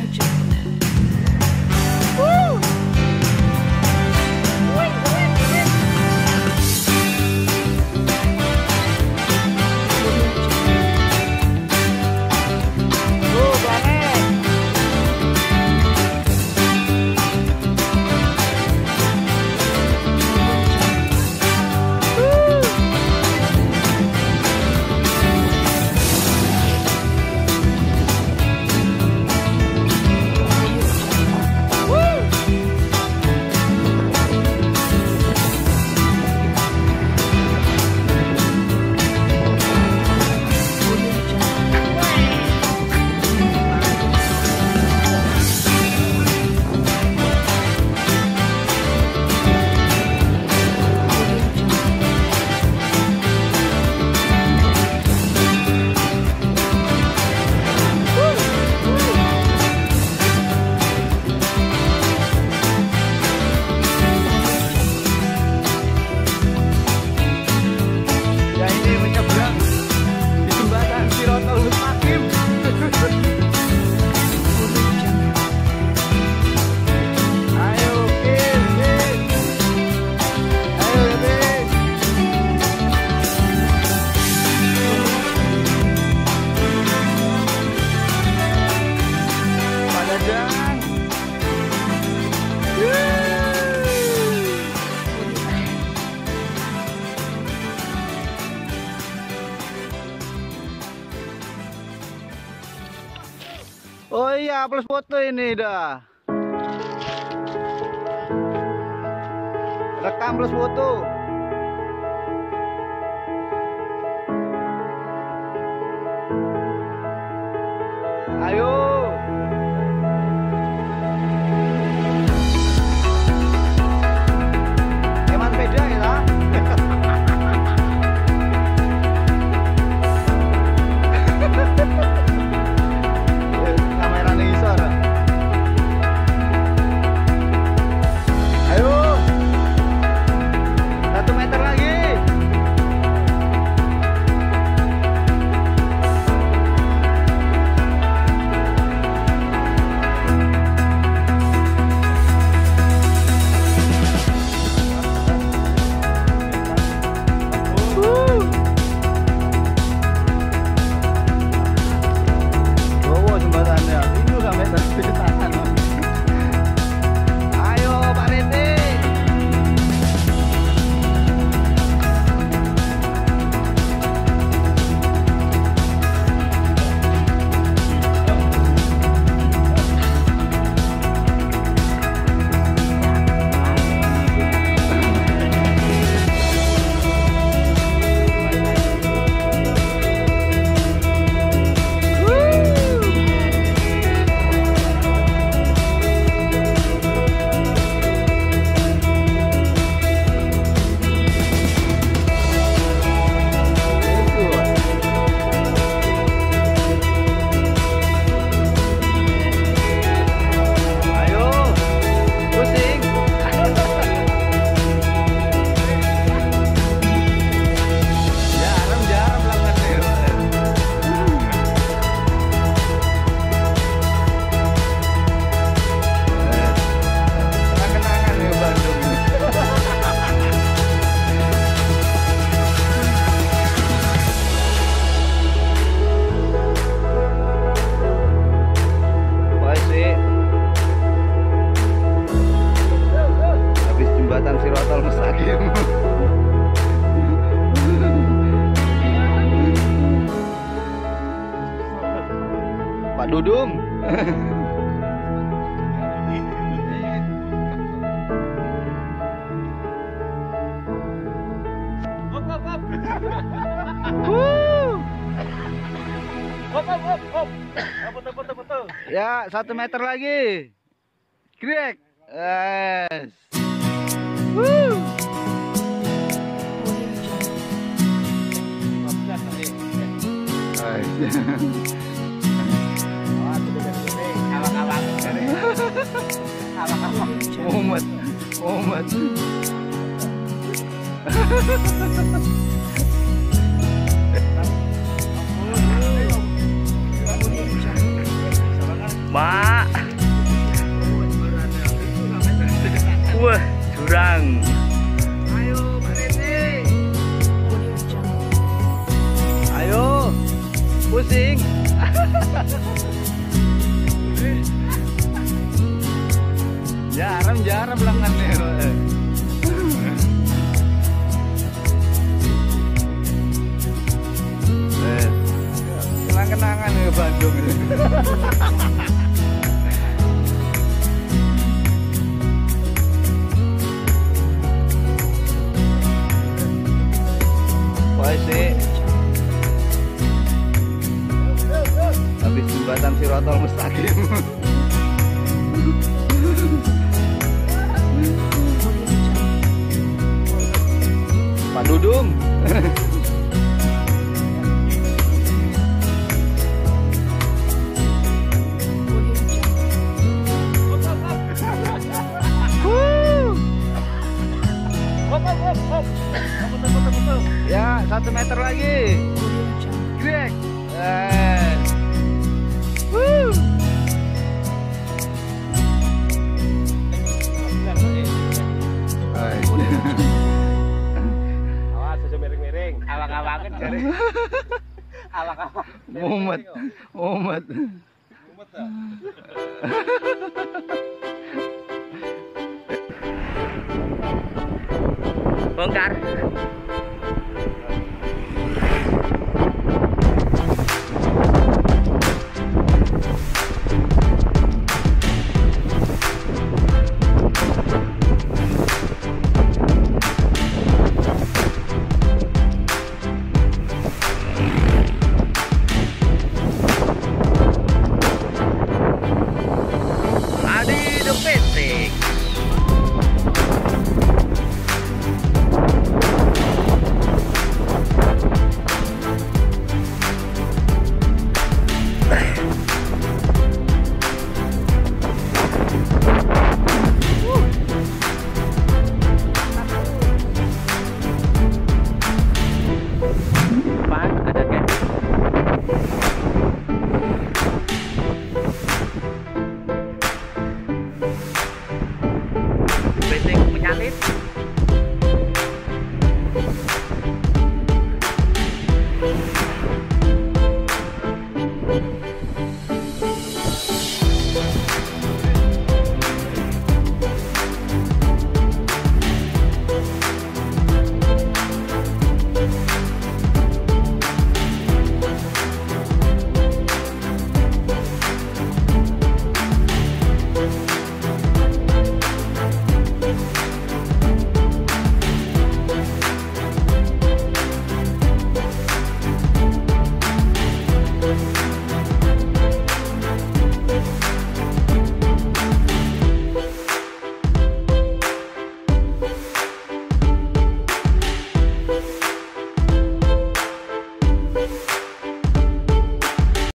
Ya Plus foto ini dah. Rekam plus foto. Pak Dudung. Ya, satu meter lagi. Grek. Yes. Woo. much, so much. 마. 우와, jurang. Ayo, pusing. Eh, Kenang-kenangan ke Bandung ini. Wah Ya, satu meter lagi. Greg. Eh. Woo. Awas aja miring-miring. Awak-awakan jare. Awak-awak. Mumet, mumet. Mumet? Bongkar.